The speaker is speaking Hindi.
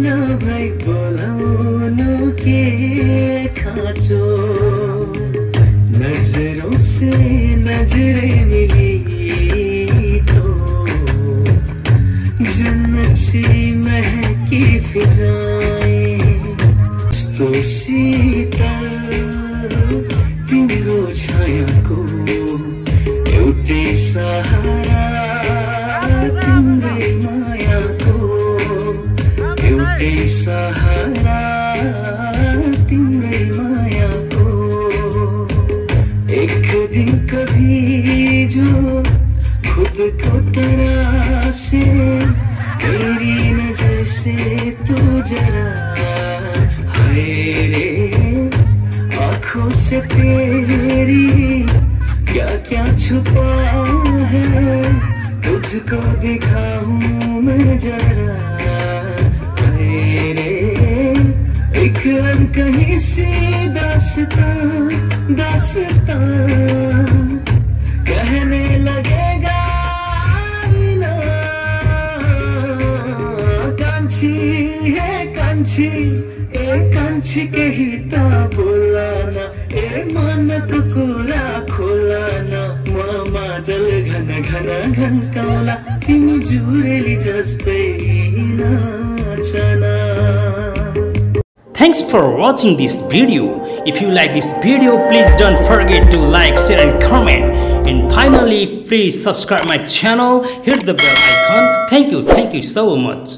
नभई बोलाउनु के खाँचो। नज़रों से नज़रें मिली तो। जन्नत सी महकी फिजाएँ। यस्तो शीतल तिम्रो छायाको एउटै सहारा तिम्रै मायाको एउटै सहारा तिम्रै मायाको एक दिन कभी जो खुद को तरासे तेरी नज़र से तू जरा हाय रे, आँखों से तेरी क्या क्या छुपा है? तुझको दिखाऊँ मैं जरा। रे, एक कहीं सी दास्तां दास्तां। कहने लगेगा कान्छी है कान्छी ए कान्छी केही त बोलाना ए मनको कुरा खोलाना म मादल घन घन घन्काउला तिमी जुरेली जस्तै नाचना Thanks for watching this video. If you like this video, please don't forget to like, share and comment. And finally, please subscribe my channel, hit the bell icon. Thank you, thank you so much.